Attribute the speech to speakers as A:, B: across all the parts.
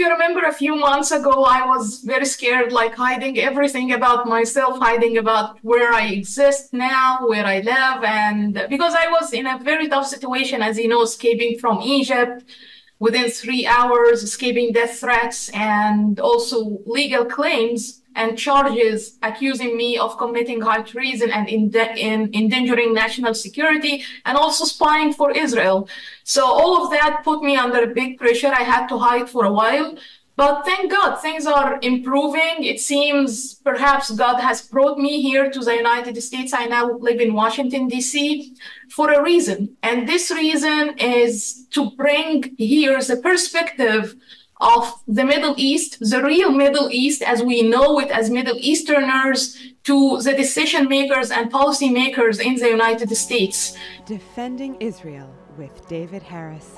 A: you remember a few months ago, I was very scared, like hiding everything about myself, hiding about where I exist now, where I live. And because I was in a very tough situation, as you know, escaping from Egypt within three hours, escaping death threats and also legal claims and charges accusing me of committing high treason and in, in endangering national security and also spying for Israel. So all of that put me under big pressure. I had to hide for a while. But thank God, things are improving. It seems perhaps God has brought me here to the United States. I now live in Washington, D.C. for a reason. And this reason is to bring here the perspective of the Middle East, the real Middle East as we know it as Middle Easterners, to the decision makers and policy makers in the United States.
B: Defending Israel with David Harris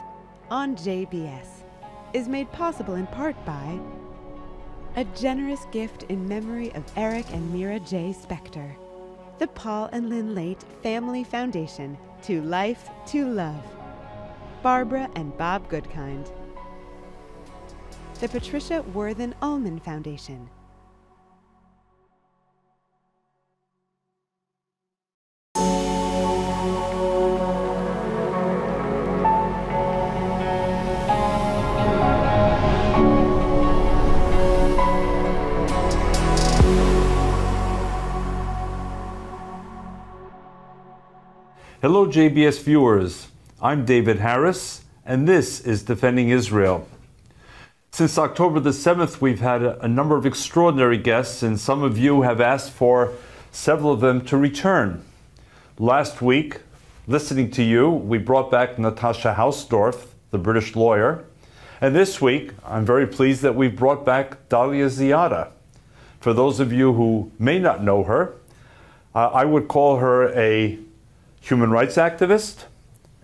B: on JBS is made possible in part by a generous gift in memory of Eric and Mira J. Spector, the Paul and Lynn Late Family Foundation, To Life, To Love, Barbara and Bob Goodkind the Patricia Worthen Ullman Foundation.
C: Hello, JBS viewers. I'm David Harris, and this is Defending Israel. Since October the 7th, we've had a, number of extraordinary guests, and some of you have asked for several of them to return. Last week, listening to you, we brought back Natasha Hausdorff, the British lawyer. And this week, I'm very pleased that we've brought back Dalia Ziada. For those of you who may not know her, uh, I would call her a human rights activist,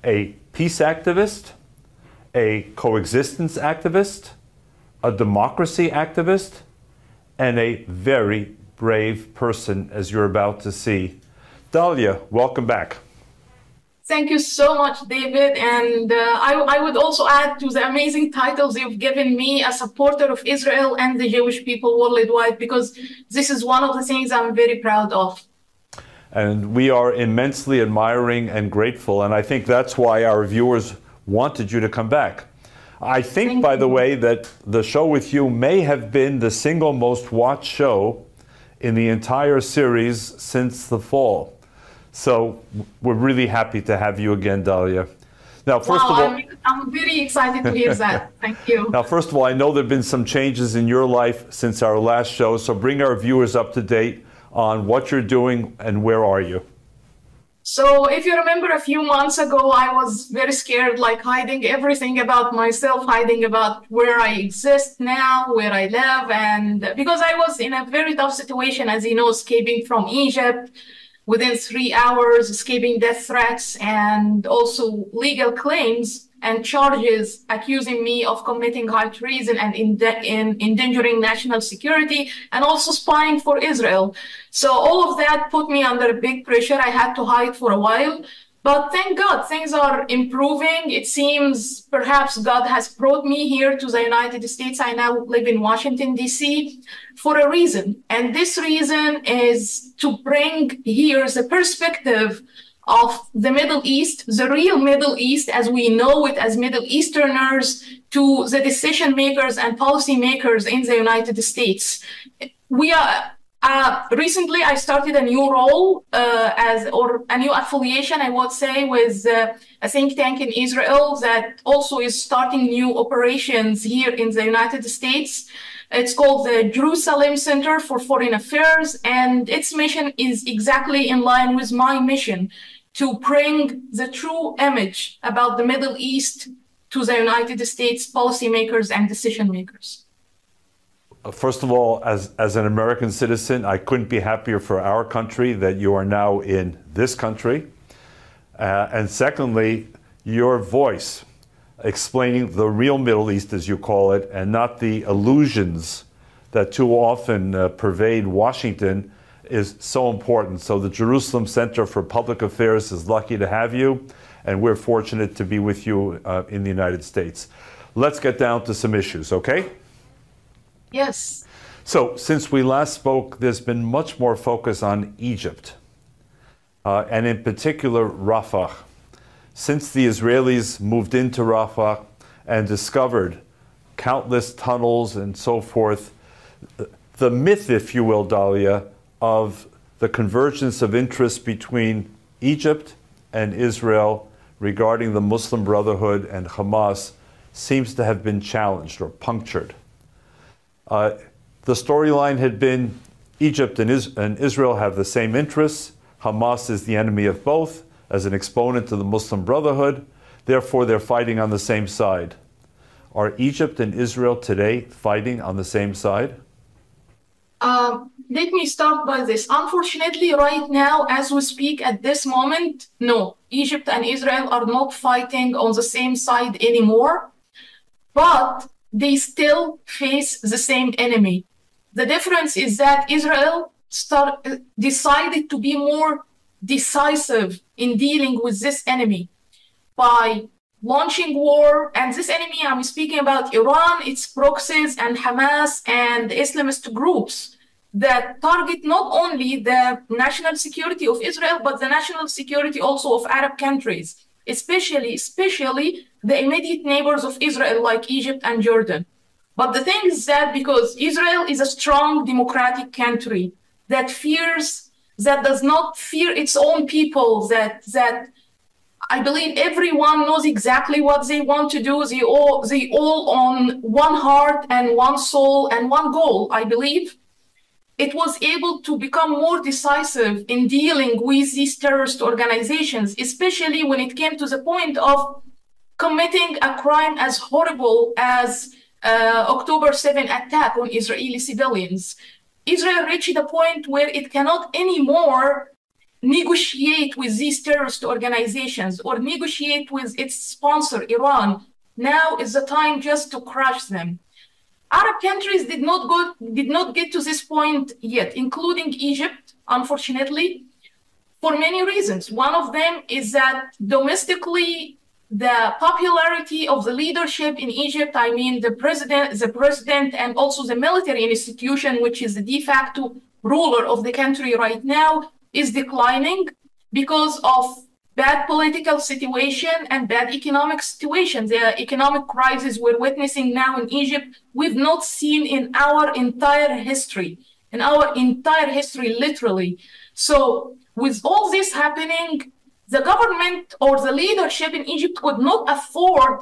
C: a peace activist, a coexistence activist, a democracy activist, and a very brave person, as you're about to see. Dalia, welcome back.
A: Thank you so much, David. And uh, I, I, would also add to the amazing titles you've given me a supporter of Israel and the Jewish people worldwide, because this is one of the things I'm very proud of.
C: And we are immensely admiring and grateful. And I think that's why our viewers wanted you to come back. I think, by the way, that the show with you may have been the single most watched show in the entire series since the fall. So we're really happy to have you again, Dalia.
A: Now, first wow, of all, I'm, I'm very excited to hear that. Thank you.
C: Now, first of all, I know there have been some changes in your life since our last show, so bring our viewers up to date on what you're doing and where are you.
A: So if you remember a few months ago, I was very scared, like hiding everything about myself, hiding about where I exist now, where I live. And because I was in a very tough situation, as you know, escaping from Egypt within three hours, escaping death threats and also legal claims and charges accusing me of committing high treason and in, in endangering national security and also spying for Israel. So all of that put me under big pressure. I had to hide for a while. But thank God, things are improving. It seems perhaps God has brought me here to the United States. I now live in Washington, D.C. for a reason. And this reason is to bring here the perspective of the Middle East, the real Middle East as we know it as Middle Easterners, to the decision makers and policy makers in the United States. We are uh, recently, I started a new role uh, as, or a new affiliation, I would say, with uh, a think tank in Israel that also is starting new operations here in the United States. It's called the Jerusalem Center for Foreign Affairs, and its mission is exactly in line with my mission to bring the true image about the Middle East to the United States policymakers and decision makers?
C: Uh, first of all, as, as an American citizen, I couldn't be happier for our country that you are now in this country. Uh, and secondly, your voice explaining the real Middle East, as you call it, and not the illusions that too often uh, pervade Washington is so important. So the Jerusalem Center for Public Affairs is lucky to have you, and we're fortunate to be with you uh, in the United States. Let's get down to some issues, okay?
A: Yes.
C: So, since we last spoke, there's been much more focus on Egypt, uh, and in particular Rafah. Since the Israelis moved into Rafah and discovered countless tunnels and so forth, the myth, if you will, Dalia, of the convergence of interests between Egypt and Israel regarding the Muslim Brotherhood and Hamas seems to have been challenged or punctured. Uh, the storyline had been Egypt and, Is- and Israel have the same interests. Hamas is the enemy of both as an exponent to the Muslim Brotherhood. Therefore, they're fighting on the same side. Are Egypt and Israel today fighting on the same side?
A: Uh, let me start by this. Unfortunately, right now, as we speak at this moment, no, Egypt and Israel are not fighting on the same side anymore, but they still face the same enemy. The difference is that Israel start, decided to be more decisive in dealing with this enemy by launching war. And this enemy, I'm speaking about Iran, its proxies, and Hamas and Islamist groups that target not only the national security of Israel, but the national security also of Arab countries, especially, especially the immediate neighbors of Israel, like Egypt and Jordan. But the thing is that because Israel is a strong democratic country that fears, that does not fear its own people, that that I believe everyone knows exactly what they want to do. They all they all on one heart and one soul and one goal, I believe. It was able to become more decisive in dealing with these terrorist organizations, especially when it came to the point of committing a crime as horrible as uh, October 7 attack on Israeli civilians. Israel reached a point where it cannot anymore negotiate with these terrorist organizations or negotiate with its sponsor, Iran. Now is the time just to crush them. Arab countries did not go, did not get to this point yet, including Egypt, unfortunately, for many reasons. One of them is that domestically, the popularity of the leadership in Egypt, I mean the president, the president, and also the military institution, which is the de facto ruler of the country right now, is declining because of bad political situation and bad economic situation. The economic crisis we're witnessing now in Egypt, we've not seen in our entire history, in our entire history, literally. So with all this happening, the government or the leadership in Egypt could not afford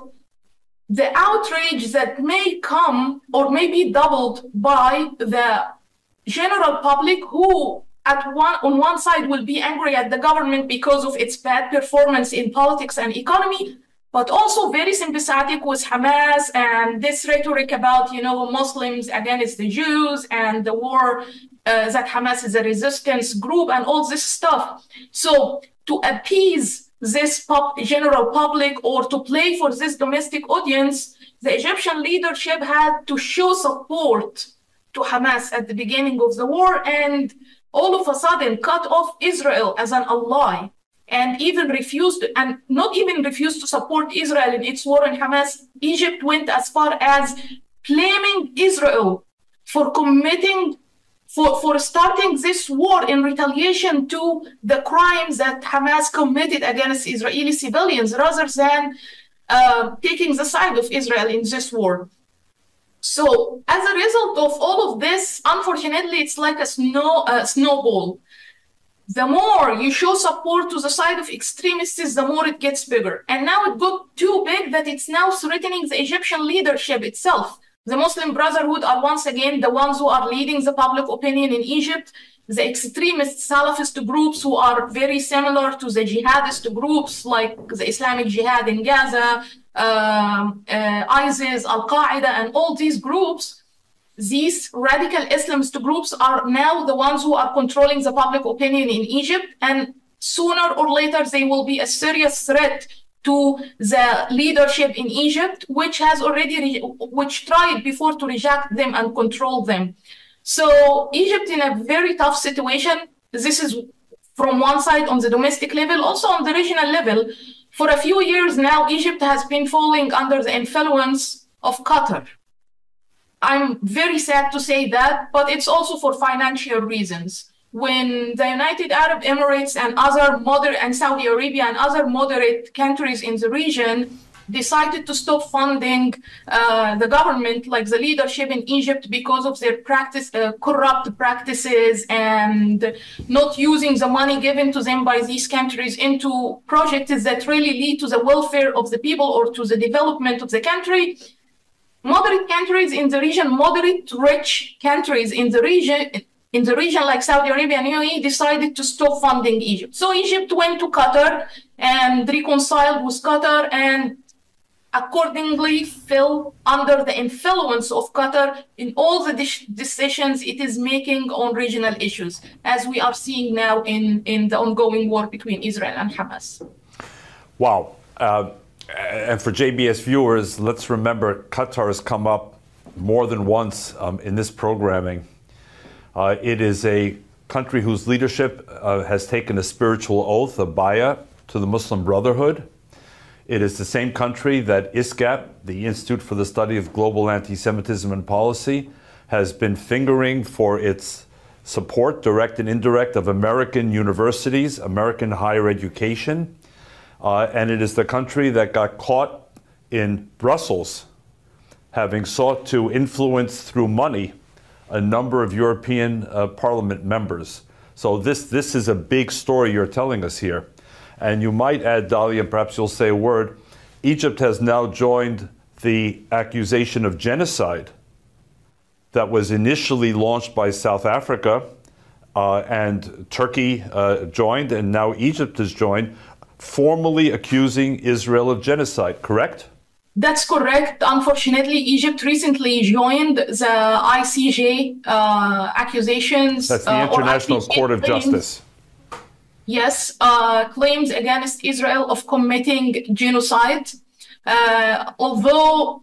A: the outrage that may come or may be doubled by the general public who at one on one side will be angry at the government because of its bad performance in politics and economy but also very sympathetic with Hamas and this rhetoric about you know Muslims against the Jews and the war uh, that Hamas is a resistance group and all this stuff. So to appease this pop, general public or to play for this domestic audience the Egyptian leadership had to show support to Hamas at the beginning of the war and all of a sudden cut off Israel as an ally and even refused and not even refused to support Israel in its war on Hamas. Egypt went as far as blaming Israel for committing for, for starting this war in retaliation to the crimes that Hamas committed against Israeli civilians rather than uh, taking the side of Israel in this war. So as a result of all of this, unfortunately, it's like a snow snowball. The more you show support to the side of extremists, the more it gets bigger. And now it got too big that it's now threatening the Egyptian leadership itself. The Muslim Brotherhood are once again the ones who are leading the public opinion in Egypt. The extremist Salafist groups who are very similar to the jihadist groups like the Islamic Jihad in Gaza, um, uh, ISIS, Al Qaeda, and all these groups, these radical Islamist groups are now the ones who are controlling the public opinion in Egypt. And sooner or later, they will be a serious threat to the leadership in Egypt, which has already, re- which tried before to reject them and control them. So Egypt in a very tough situation. This is from one side on the domestic level, also on the regional level. For a few years now, Egypt has been falling under the influence of Qatar. I'm very sad to say that, but it's also for financial reasons. When the United Arab Emirates and other moderate and Saudi Arabia and other moderate countries in the region decided to stop funding uh, the government, like the leadership in Egypt, because of their practice, uh, corrupt practices, and not using the money given to them by these countries into projects that really lead to the welfare of the people or to the development of the country. Moderate countries in the region, moderate rich countries in the region, in the region like Saudi Arabia and UAE decided to stop funding Egypt. So Egypt went to Qatar and reconciled with Qatar and accordingly fell under the influence of Qatar in all the decisions it is making on regional issues, as we are seeing now in, in the ongoing war between Israel and Hamas.
C: Wow. Uh, and for JBS viewers, let's remember Qatar has come up more than once um, in this programming. Uh, it is a country whose leadership uh, has taken a spiritual oath, a bayah, to the Muslim Brotherhood. It is the same country that ISGAP, the Institute for the Study of Global Anti-Semitism and Policy, has been fingering for its support, direct and indirect, of American universities, American higher education. Uh, and it is the country that got caught in Brussels, having sought to influence through money a number of European uh, Parliament members. So this, this is a big story you're telling us here. And you might add, Dalia, and perhaps you'll say a word. Egypt has now joined the accusation of genocide that was initially launched by South Africa, uh, and Turkey uh, joined, and now Egypt has joined, formally accusing Israel of genocide, correct?
A: That's correct. Unfortunately, Egypt recently joined the ICJ uh, accusations.
C: That's the uh, International Court of Justice
A: yes, uh, claims against Israel of committing genocide. Uh, although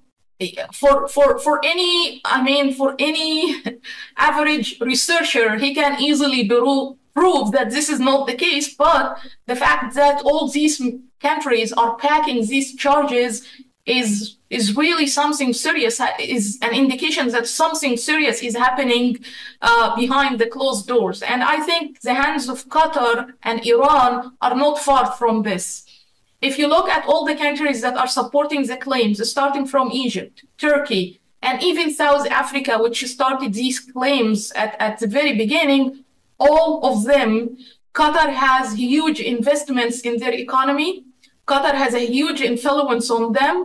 A: for for for any, I mean, for any average researcher, he can easily prove that this is not the case. But the fact that all these countries are packing these charges is is really something serious is an indication that something serious is happening uh, behind the closed doors. And i think the hands of qatar and iran are not far from this. If you look at all the countries that are supporting the claims starting from egypt turkey and even south africa which started these claims at, at the very beginning all of them qatar has huge investments in their economy. Qatar has a huge influence on them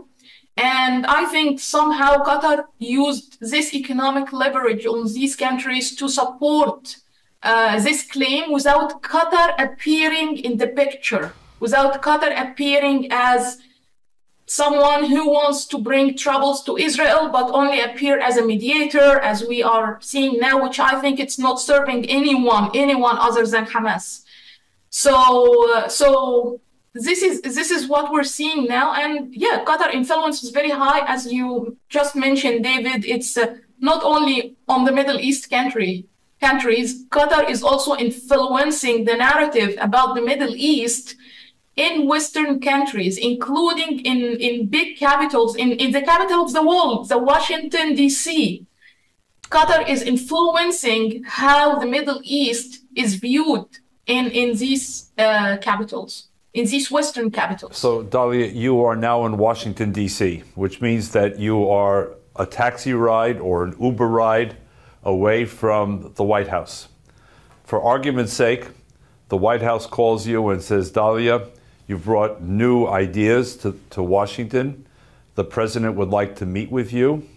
A: and I think somehow Qatar used this economic leverage on these countries to support uh, this claim without Qatar appearing in the picture, without Qatar appearing as someone who wants to bring troubles to Israel, but only appear as a mediator, as we are seeing now, which I think it's not serving anyone, anyone other than Hamas. So, uh, so this is this is what we're seeing now. And yeah qatar influence is very high. As you just mentioned david it's uh, not only on the middle east country countries qatar is also influencing the narrative about the middle east in western countries including in in big capitals in in the capital of the world the washington dc qatar is influencing how the middle east is viewed in in these uh, capitals in these Western capitals.
C: So, Dalia, you are now in Washington, D.C., which means that you are a taxi ride or an Uber ride away from the White House. For argument's sake, the White House calls you and says, Dalia, you've brought new ideas to, to Washington. The president would like to meet with you.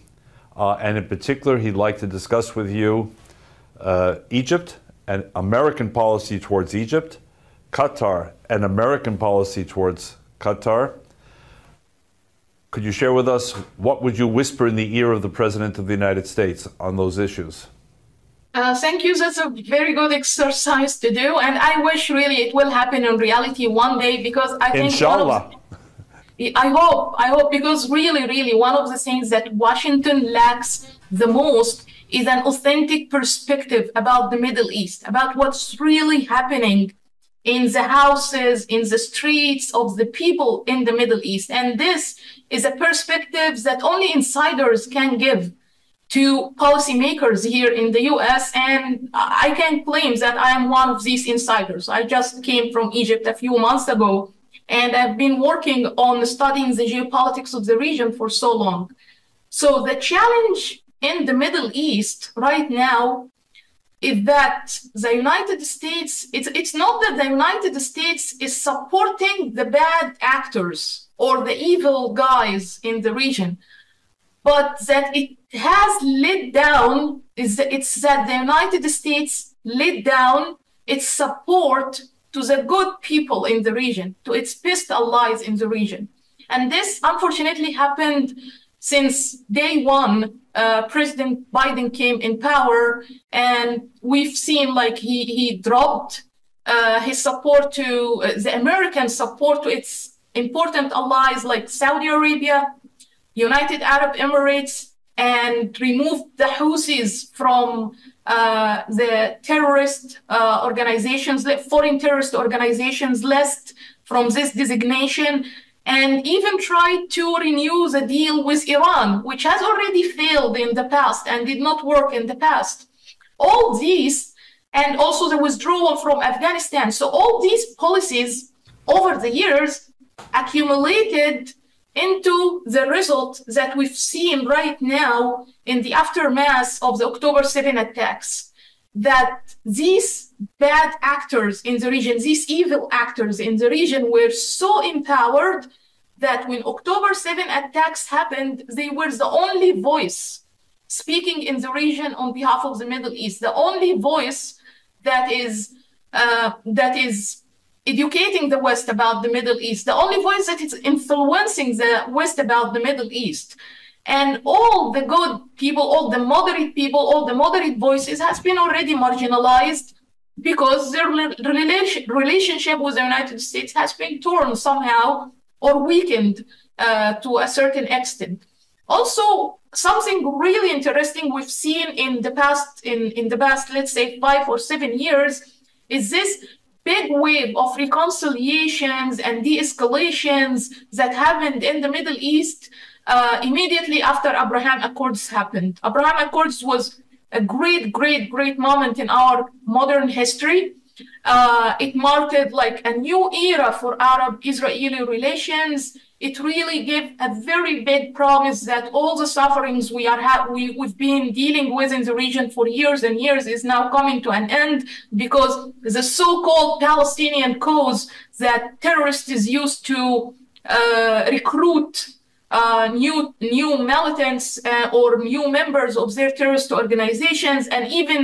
C: Uh, and in particular, he'd like to discuss with you uh, Egypt and American policy towards Egypt Qatar and American policy towards Qatar. Could you share with us what would you whisper in the ear of the President of the United States on those issues?
A: Uh, thank you. That's a very good exercise to do, and I wish really it will happen in reality one day because I think.
C: Inshallah.
A: I hope, I hope, because really, really, one of the things that Washington lacks the most is an authentic perspective about the Middle East, about what's really happening in the houses, in the streets of the people in the Middle East. And this is a perspective that only insiders can give to policymakers here in the US. And I can claim that I am one of these insiders. I just came from Egypt a few months ago, and I've been working on studying the geopolitics of the region for so long. So the challenge in the Middle East right now is that the United States, it's, it's not that the United States is supporting the bad actors or the evil guys in the region, but that it has laid down, it's that the United States laid down its support to the good people in the region, to its best allies in the region. And this unfortunately happened since day one uh, President Biden came in power, and we've seen like he he dropped uh, his support to uh, the American support to its important allies like Saudi Arabia, United Arab Emirates, and removed the Houthis from uh, the terrorist uh, organizations, the foreign terrorist organizations list from this designation and even tried to renew the deal with Iran, which has already failed in the past and did not work in the past. All these, and also the withdrawal from Afghanistan. So, all these policies over the years accumulated into the result that we've seen right now in the aftermath of the October 7 attacks. That these bad actors in the region, these evil actors in the region were so empowered that when October 7 attacks happened, they were the only voice speaking in the region on behalf of the Middle East, the only voice that is uh, that is educating the West about the Middle East, the only voice that is influencing the West about the Middle East. And all the good people, all the moderate people, all the moderate voices has been already marginalized because their relation, relationship with the United States has been torn somehow or weakened uh, to a certain extent. Also, something really interesting we've seen in the past, in, in the past, let's say five or seven years, is this big wave of reconciliations and de-escalations that happened in the Middle East uh, immediately after Abraham Accords happened. Abraham Accords was a great, great, great moment in our modern history. Uh, it marked like a new era for Arab-Israeli relations. It really gave a very big promise that all the sufferings we are ha- we, we've been dealing with in the region for years and years is now coming to an end because the so-called Palestinian cause that terrorists used to uh, recruit uh, new new militants uh, or new members of their terrorist organizations and even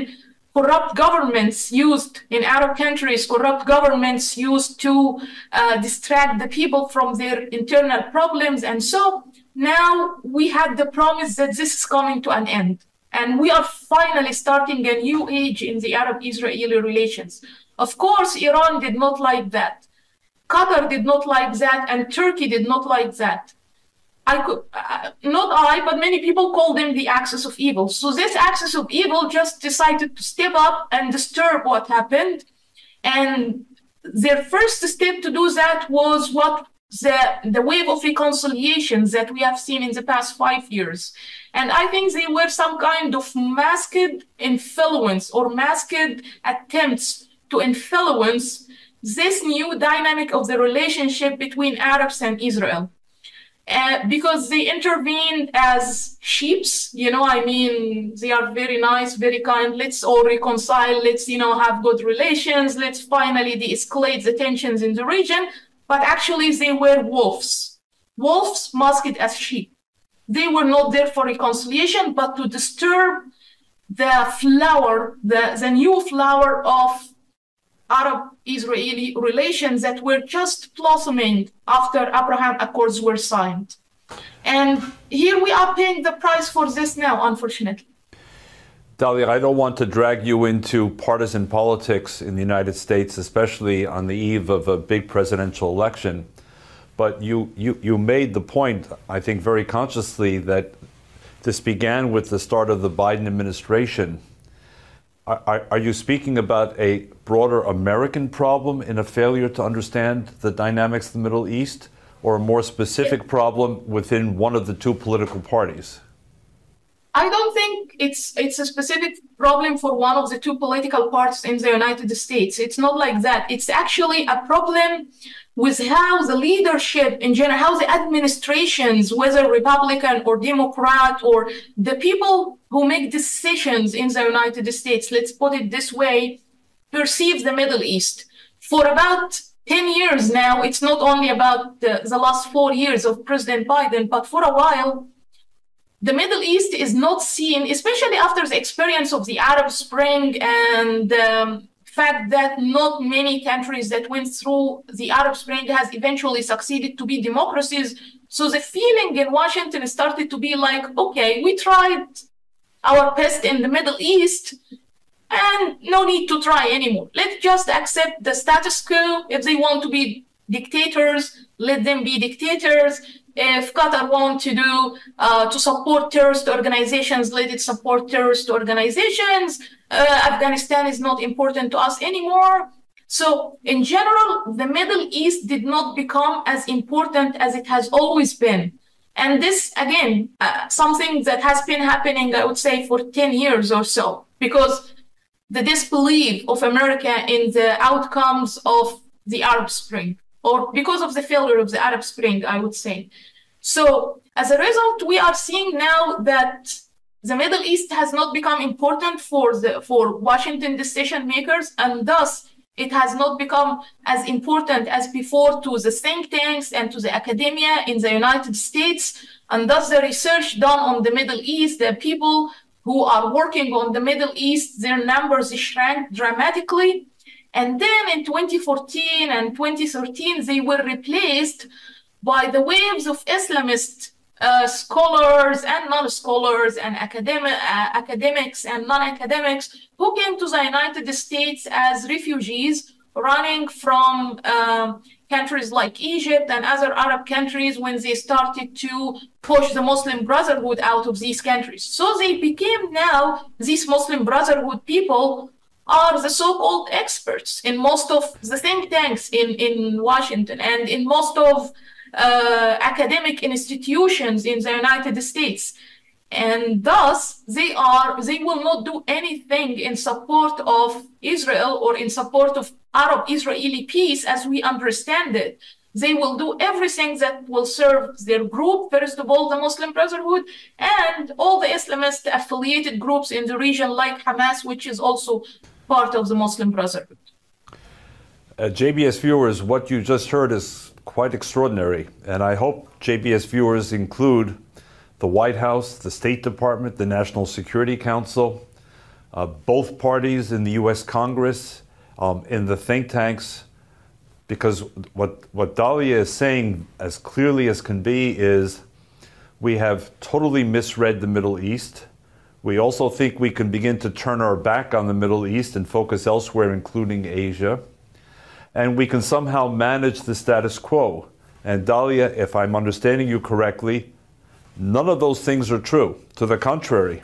A: corrupt governments used in Arab countries, corrupt governments used to uh, distract the people from their internal problems. And so now we had the promise that this is coming to an end. And we are finally starting a new age in the Arab Israeli relations. Of course, Iran did not like that. Qatar did not like that, and Turkey did not like that. I could, uh, not I, but many people call them the axis of evil. So this axis of evil just decided to step up and disturb what happened. And their first step to do that was what the, the wave of reconciliations that we have seen in the past five years. And I think they were some kind of masked influence or masked attempts to influence this new dynamic of the relationship between Arabs and Israel. Uh, because they intervened as sheeps you know i mean they are very nice very kind. Let's all reconcile. Let's you know have good relations. Let's finally de-escalate the tensions in the region. But actually they were wolves. Wolves masked as sheep. They were not there for reconciliation but to disturb the flower the, the new flower of Arab Israeli relations that were just blossoming after Abraham Accords were signed. And here we are paying the price for this now, unfortunately.
C: Dalia, I don't want to drag you into partisan politics in the United States, especially on the eve of a big presidential election. But you, you, you made the point, I think very consciously, that this began with the start of the Biden administration are, are, you speaking about a broader American problem in a failure to understand the dynamics of the Middle East, or a more specific problem within one of the two political parties?
A: I don't think it's it's a specific problem for one of the two political parties in the United States. It's not like that. It's actually a problem with how the leadership in general, how the administrations, whether Republican or Democrat or the people who make decisions in the United States, let's put it this way, perceive the Middle East. For about 10 years now, it's not only about the, the last four years of President Biden, but for a while, the Middle East is not seen, especially after the experience of the Arab Spring and um, fact that not many countries that went through the Arab Spring has eventually succeeded to be democracies. So the feeling in Washington started to be like, okay, we tried our best in the Middle East and no need to try anymore. Let's just accept the status quo. If they want to be dictators, let them be dictators if Qatar want to do uh, to support terrorist organizations, let it support terrorist organizations. Uh, Afghanistan is not important to us anymore. So in general, the Middle East did not become as important as it has always been. And this, again, uh, something that has been happening, I would say, for 10 years or so, because the disbelief of America in the outcomes of the Arab Spring or because of the failure of the Arab Spring, I would say. So as a result, we are seeing now that the Middle East has not become important for the for Washington decision makers, and thus it has not become as important as before to the think tanks and to the academia in the United States. And thus the research done on the Middle East, the people who are working on the Middle East, their numbers shrank dramatically. And then in 2014 and 2013, they were replaced by the waves of Islamist uh, scholars and non-scholars and academic, uh, academics and non-academics who came to the United States as refugees running from um, countries like Egypt and other Arab countries when they started to push the Muslim Brotherhood out of these countries. So they became now, these Muslim Brotherhood people are the so-called experts in most of the think tanks in, in Washington and in most of uh, academic institutions in the United States. And thus, they are, they will not do anything in support of Israel or in support of Arab Israeli peace as we understand it. They will do everything that will serve their group, first of all, the Muslim Brotherhood, and all the Islamist affiliated groups in the region, like Hamas, which is also part of the Muslim Brotherhood.
C: Uh, JBS viewers, what you just heard is quite extraordinary, and I hope JBS viewers include the White House, the State Department, the National Security Council, uh, both parties in the U.S. Congress, um, in the think tanks, because what, what Dalia is saying as clearly as can be is we have totally misread the Middle East. We also think we can begin to turn our back on the Middle East and focus elsewhere, including Asia. And we can somehow manage the status quo. And Dalia, if I'm understanding you correctly, none of those things are true. To the contrary,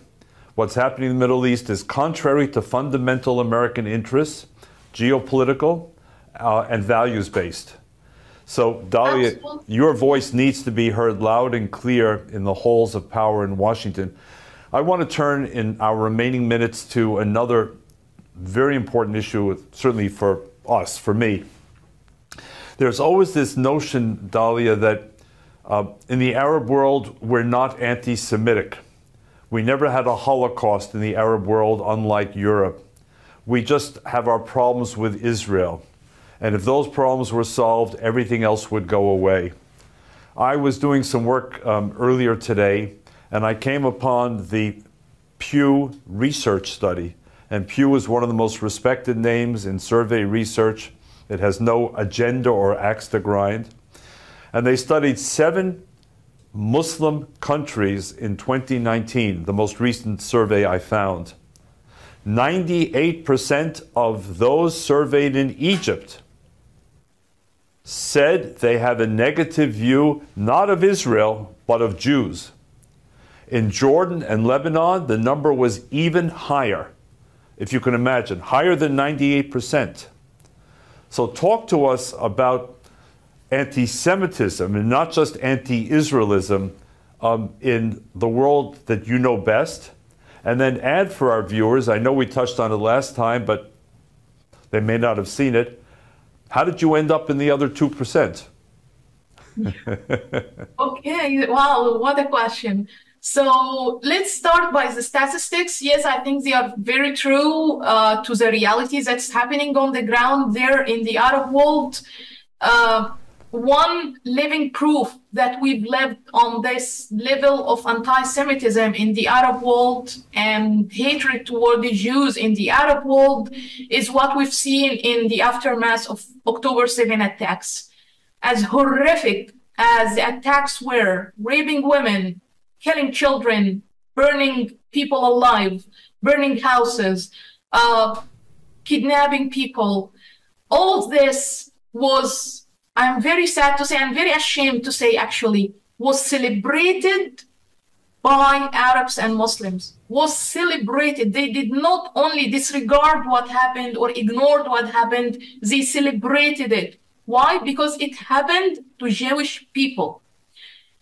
C: what's happening in the Middle East is contrary to fundamental American interests, geopolitical, uh, and values based. So, Dalia, Absolutely. your voice needs to be heard loud and clear in the halls of power in Washington. I want to turn in our remaining minutes to another very important issue, certainly for us, for me. There's always this notion, Dalia, that uh, in the Arab world, we're not anti Semitic. We never had a Holocaust in the Arab world, unlike Europe. We just have our problems with Israel. And if those problems were solved, everything else would go away. I was doing some work um, earlier today and I came upon the Pew research study. And Pew is one of the most respected names in survey research. It has no agenda or axe to grind. And they studied seven Muslim countries in 2019, the most recent survey I found. 98% of those surveyed in Egypt said they have a negative view not of Israel, but of Jews. In Jordan and Lebanon, the number was even higher, if you can imagine, higher than 98%. So, talk to us about anti Semitism and not just anti Israelism um, in the world that you know best? And then add for our viewers, I know we touched on it last time, but they may not have seen it. How did you end up in the other 2%?
A: okay, wow, what a question. So let's start by the statistics. Yes, I think they are very true uh, to the reality that's happening on the ground there in the Arab world. Uh, one living proof that we've lived on this level of anti-Semitism in the Arab world and hatred toward the Jews in the Arab world is what we've seen in the aftermath of October 7 attacks. As horrific as the attacks were, raping women, killing children, burning people alive, burning houses, uh, kidnapping people. All of this was, I'm very sad to say, I'm very ashamed to say actually, was celebrated by Arabs and Muslims, was celebrated. They did not only disregard what happened or ignored what happened, they celebrated it. Why? Because it happened to Jewish people.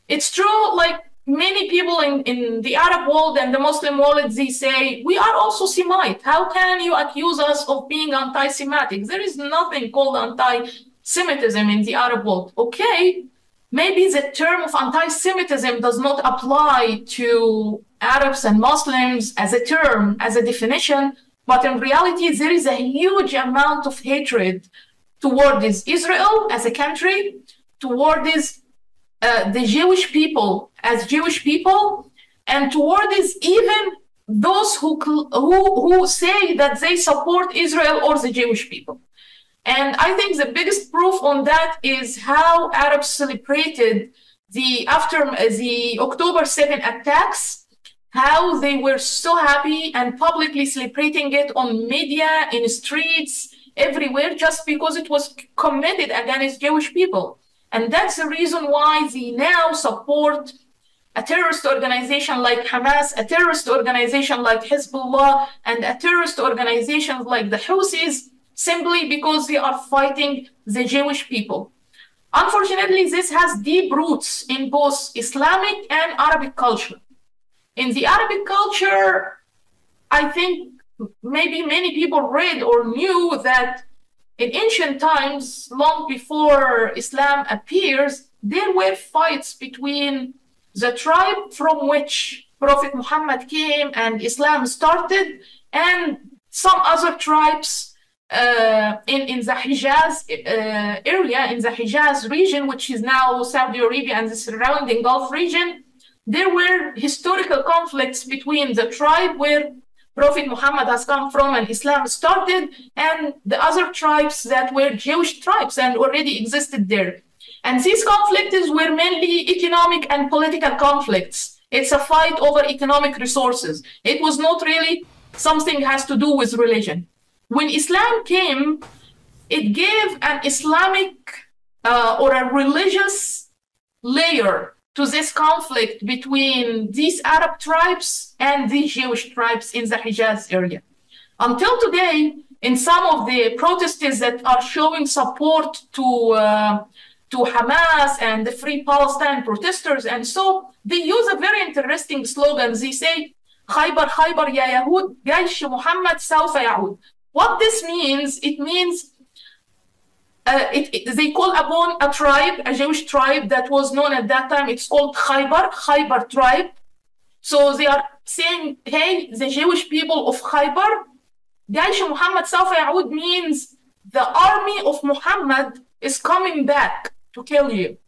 A: It's true, like many people in, in the Arab world and the Muslim world, they say, we are also Semite. How can you accuse us of being anti-Semitic? There is nothing called anti-Semitism in the Arab world. Okay, maybe the term of anti-Semitism does not apply to Arabs and Muslims as a term, as a definition, but in reality, there is a huge amount of hatred toward Israel as a country, toward uh, the Jewish people as Jewish people, and toward this even those who, who, who say that they support Israel or the Jewish people. And I think the biggest proof on that is how Arabs celebrated the after the October 7 attacks, how they were so happy and publicly celebrating it on media, in streets, everywhere, just because it was committed against Jewish people. And that's the reason why they now support a terrorist organization like Hamas, a terrorist organization like Hezbollah, and a terrorist organization like the Houthis, simply because they are fighting the Jewish people. Unfortunately, this has deep roots in both Islamic and Arabic culture. In the Arabic culture, I think maybe many people read or knew that in ancient times, long before Islam appears, there were fights between the tribe from which Prophet Muhammad came and Islam started, and some other tribes uh, in, in the Hijaz uh, area, in the Hijaz region, which is now Saudi Arabia and the surrounding Gulf region, there were historical conflicts between the tribe where Prophet Muhammad has come from and Islam started, and the other tribes that were Jewish tribes and already existed there. And these conflicts were mainly economic and political conflicts. It's a fight over economic resources. It was not really something has to do with religion. When Islam came, it gave an Islamic uh, or a religious layer to this conflict between these Arab tribes and these Jewish tribes in the Hijaz area. Until today, in some of the protesters that are showing support to uh, to Hamas and the Free Palestine protesters. And so they use a very interesting slogan. They say, Khaybar, Khaybar, Ya Yahud, Jaish Muhammad, Sawfa Yahud. What this means, it means uh, it, it, they call upon a tribe, a Jewish tribe that was known at that time. It's called Khaybar, Khaybar tribe. So they are saying, hey, the Jewish people of Khaybar, Jaish Muhammad Sawfa Yahud means the army of Muhammad is coming back to kill you.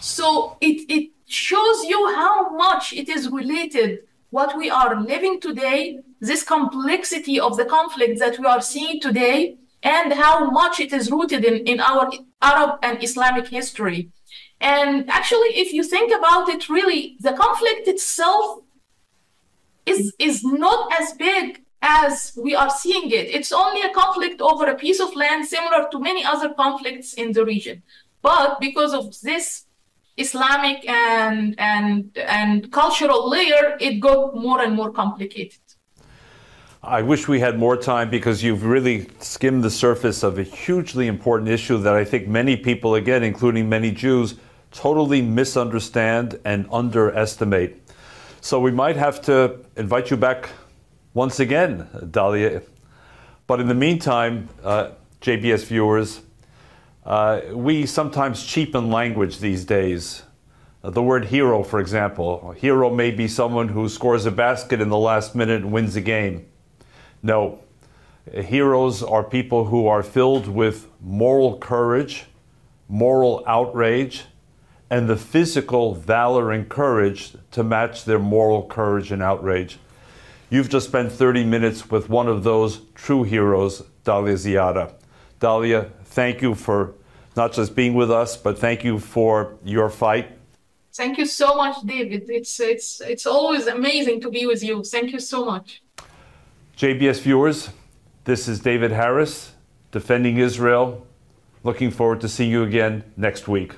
A: So it, it shows you how much it is related what we are living today, this complexity of the conflict that we are seeing today, and how much it is rooted in, in our Arab and Islamic history. And actually, if you think about it, really, the conflict itself is, is not as big as we are seeing it. It's only a conflict over a piece of land, similar to many other conflicts in the region. But because of this Islamic and, and, and cultural layer, it got more and more complicated.
C: I wish we had more time because you've really skimmed the surface of a hugely important issue that I think many people, again, including many Jews, totally misunderstand and underestimate. So we might have to invite you back once again, Dalia. But in the meantime, uh, JBS viewers, uh, we sometimes cheapen language these days. Uh, the word hero, for example. A hero may be someone who scores a basket in the last minute and wins a game. No. Heroes are people who are filled with moral courage, moral outrage, and the physical valor and courage to match their moral courage and outrage. You've just spent 30 minutes with one of those true heroes, Dalia Ziada. Dalia, thank you for not just being with us, but thank you for your fight.
A: Thank you so much, David. It's it's it's always amazing to be with you. Thank you so much.
C: JBS viewers, this is David Harris, defending Israel. Looking forward to seeing you again next week.